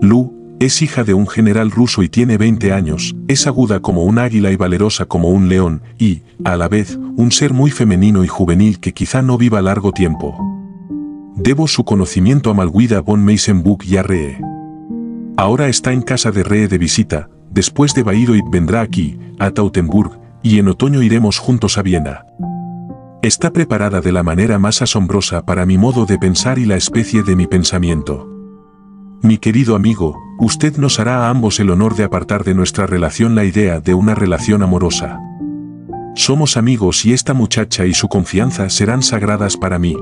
Lu, es hija de un general ruso y tiene 20 años, es aguda como un águila y valerosa como un león, y, a la vez, un ser muy femenino y juvenil que quizá no viva largo tiempo. Debo su conocimiento a Malguida von Meisenbuch y a Ree. Ahora está en casa de Ree de visita, después de Bayreuth vendrá aquí, a Tautenburg, y en otoño iremos juntos a Viena. Está preparada de la manera más asombrosa para mi modo de pensar y la especie de mi pensamiento. Mi querido amigo, usted nos hará a ambos el honor de apartar de nuestra relación la idea de una relación amorosa. Somos amigos y esta muchacha y su confianza serán sagradas para mí.